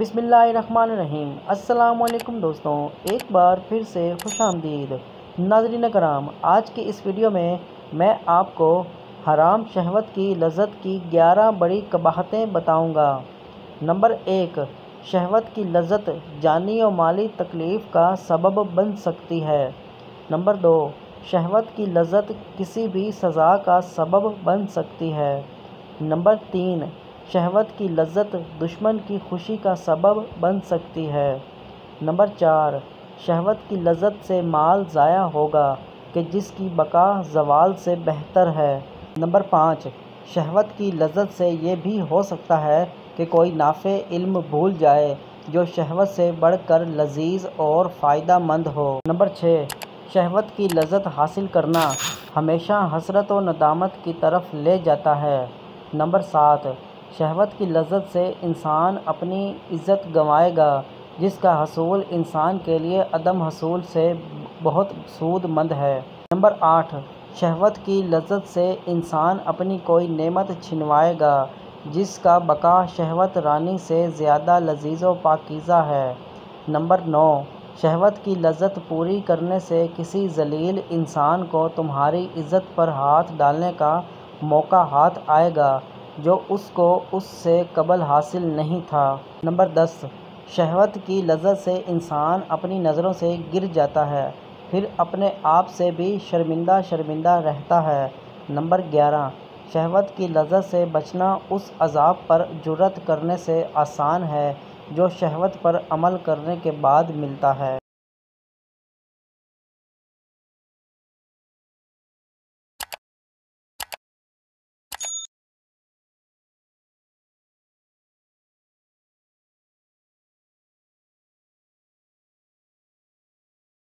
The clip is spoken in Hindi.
बिसमीम अस्सलाम दोस्तों, एक बार फिर से खुश आमदीद नाजरीन कराम, आज की इस वीडियो में मैं आपको हराम शहवत की लज़त की 11 बड़ी कबाहतें बताऊँगा। नंबर एक, शहवत की लज़त जानी और माली तकलीफ़ का सबब बन सकती है। नंबर दो, शहवत की लज़त किसी भी सज़ा का सबब बन सकती है। नंबर तीन शहवत की लज्जत दुश्मन की खुशी का सबब बन सकती है। नंबर चार, शहवत की लज्जत से माल ज़ाया होगा कि जिसकी बका जवाल से बेहतर है। नंबर पाँच, शहवत की लज्जत से ये भी हो सकता है कि कोई नाफ़े इल्म भूल जाए जो शहवत से बढ़कर लजीज और फ़ायदा मंद हो। नंबर छः, शहवत की लज्जत हासिल करना हमेशा हसरत व नदामत की तरफ़ ले जाता है। नंबर सात शहवत की लज्जत से इंसान अपनी इज़्ज़त गंवाएगा, जिसका हसूल इंसान के लिए अदम हसूल से बहुत सूदमंद है। नंबर आठ, शहवत की लज्जत से इंसान अपनी कोई नेमत छिनवाएगा, जिसका बका शहवत रानी से ज़्यादा लजीज़ व पाकिज़ा है। नंबर नौ, शहवत की लज्जत पूरी करने से किसी जलील इंसान को तुम्हारी इज़्ज़त पर हाथ डालने का मौका हाथ आएगा। जो उसको उससे कबल हासिल नहीं था। नंबर दस, शहवत की लज्जत से इंसान अपनी नज़रों से गिर जाता है, फिर अपने आप से भी शर्मिंदा शर्मिंदा रहता है। नंबर ग्यारह, शहवत की लज्जत से बचना उस अजाब पर जुरत करने से आसान है, जो शहवत पर अमल करने के बाद मिलता है।